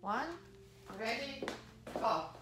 One, ready, go.